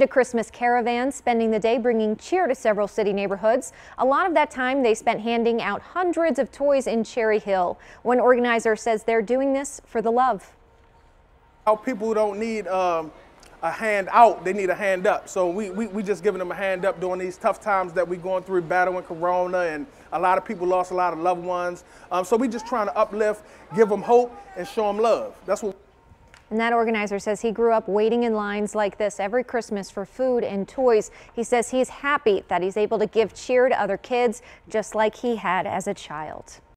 and a Christmas caravan spending the day bringing cheer to several city neighborhoods. A lot of that time they spent handing out hundreds of toys in Cherry Hill. One organizer says they're doing this for the love. Our people don't need um, a hand out, they need a hand up. So we, we, we just giving them a hand up during these tough times that we're going through battling Corona and a lot of people lost a lot of loved ones. Um, so we just trying to uplift, give them hope and show them love. That's what and that organizer says he grew up waiting in lines like this every Christmas for food and toys. He says he's happy that he's able to give cheer to other kids just like he had as a child.